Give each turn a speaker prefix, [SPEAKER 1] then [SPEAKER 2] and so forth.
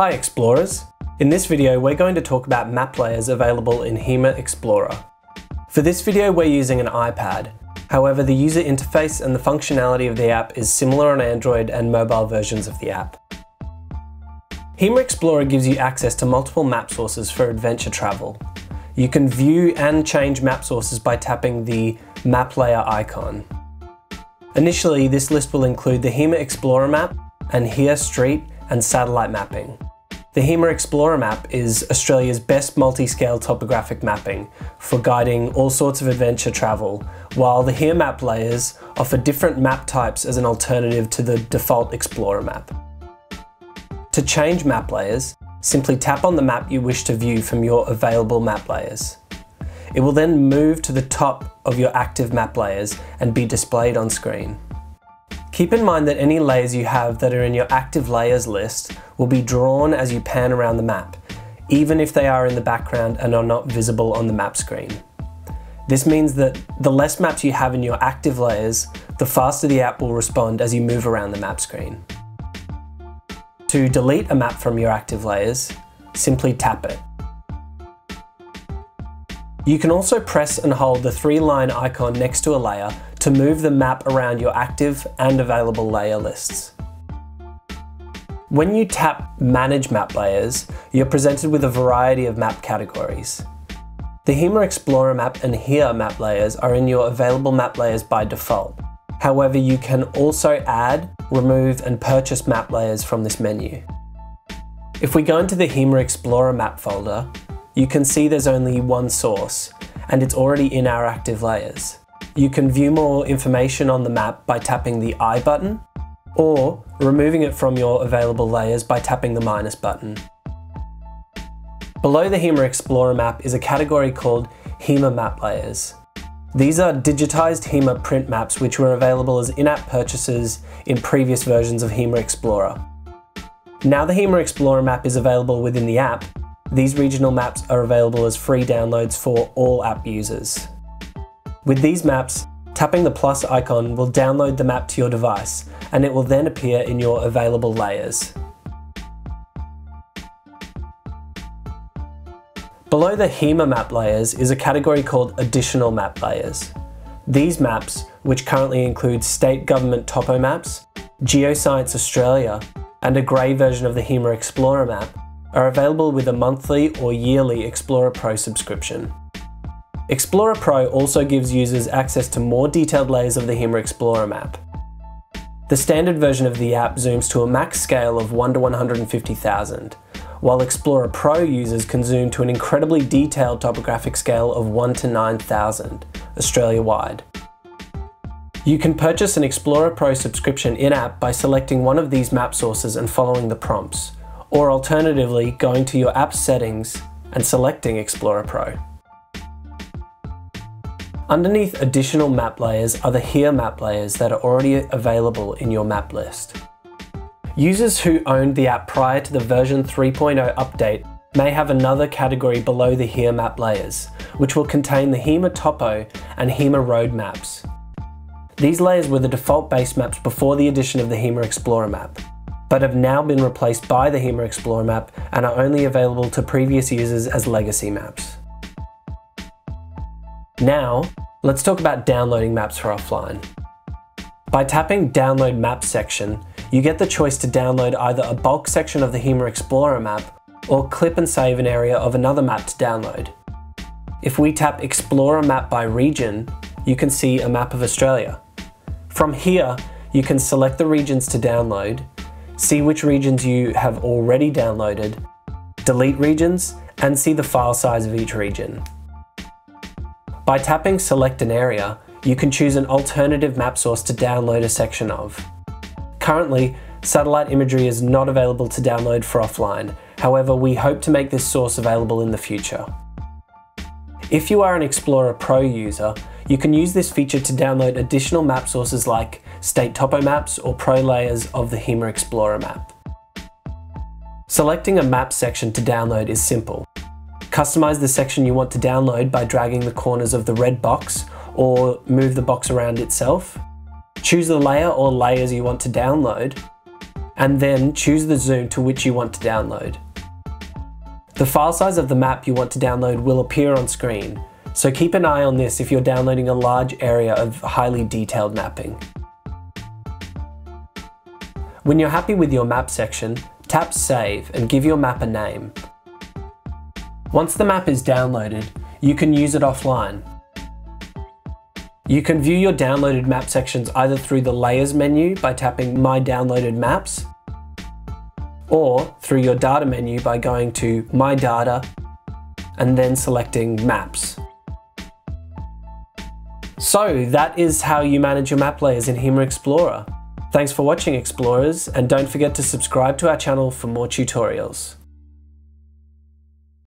[SPEAKER 1] Hi Explorers! In this video we're going to talk about map layers available in HEMA Explorer. For this video we're using an iPad, however the user interface and the functionality of the app is similar on Android and mobile versions of the app. HEMA Explorer gives you access to multiple map sources for adventure travel. You can view and change map sources by tapping the map layer icon. Initially, this list will include the HEMA Explorer map and HERE Street and satellite mapping. The HEMA Explorer map is Australia's best multi-scale topographic mapping for guiding all sorts of adventure travel, while the HEMA map layers offer different map types as an alternative to the default Explorer map. To change map layers, simply tap on the map you wish to view from your available map layers. It will then move to the top of your active map layers and be displayed on screen. Keep in mind that any layers you have that are in your active layers list will be drawn as you pan around the map, even if they are in the background and are not visible on the map screen. This means that the less maps you have in your active layers, the faster the app will respond as you move around the map screen. To delete a map from your active layers, simply tap it. You can also press and hold the three line icon next to a layer to move the map around your active and available layer lists. When you tap Manage Map Layers, you're presented with a variety of map categories. The HEMA Explorer map and HERE map layers are in your available map layers by default. However, you can also add, remove and purchase map layers from this menu. If we go into the HEMA Explorer map folder, you can see there's only one source, and it's already in our active layers. You can view more information on the map by tapping the I button, or removing it from your available layers by tapping the minus button. Below the HEMA Explorer map is a category called HEMA Map Layers. These are digitized HEMA print maps which were available as in-app purchases in previous versions of HEMA Explorer. Now the HEMA Explorer map is available within the app, these regional maps are available as free downloads for all app users. With these maps, tapping the plus icon will download the map to your device and it will then appear in your available layers. Below the HEMA map layers is a category called Additional Map Layers. These maps, which currently include state government topo maps, Geoscience Australia, and a grey version of the HEMA Explorer map, are available with a monthly or yearly Explorer Pro subscription. Explorer Pro also gives users access to more detailed layers of the HEMA Explorer map. The standard version of the app zooms to a max scale of 1 to 150,000, while Explorer Pro users can zoom to an incredibly detailed topographic scale of 1 to 9,000, Australia-wide. You can purchase an Explorer Pro subscription in-app by selecting one of these map sources and following the prompts, or alternatively going to your app settings and selecting Explorer Pro. Underneath additional map layers are the HERE map layers that are already available in your map list. Users who owned the app prior to the version 3.0 update may have another category below the HERE map layers, which will contain the HEMA Topo and HEMA Road maps. These layers were the default base maps before the addition of the HEMA Explorer map, but have now been replaced by the HEMA Explorer map and are only available to previous users as legacy maps. Now, let's talk about downloading maps for offline. By tapping Download Maps section, you get the choice to download either a bulk section of the HEMA Explorer map or clip and save an area of another map to download. If we tap Explorer Map by region, you can see a map of Australia. From here, you can select the regions to download, see which regions you have already downloaded, delete regions, and see the file size of each region. By tapping Select an Area, you can choose an alternative map source to download a section of. Currently, satellite imagery is not available to download for offline, however we hope to make this source available in the future. If you are an Explorer Pro user, you can use this feature to download additional map sources like state topo maps or pro layers of the HEMA Explorer map. Selecting a map section to download is simple. Customize the section you want to download by dragging the corners of the red box or move the box around itself. Choose the layer or layers you want to download and then choose the zoom to which you want to download. The file size of the map you want to download will appear on screen, so keep an eye on this if you're downloading a large area of highly detailed mapping. When you're happy with your map section, tap Save and give your map a name. Once the map is downloaded, you can use it offline. You can view your downloaded map sections either through the Layers menu by tapping My Downloaded Maps, or through your Data menu by going to My Data and then selecting Maps. So that is how you manage your map layers in HEMA Explorer. Thanks for watching Explorers and don't forget to subscribe to our channel for more tutorials.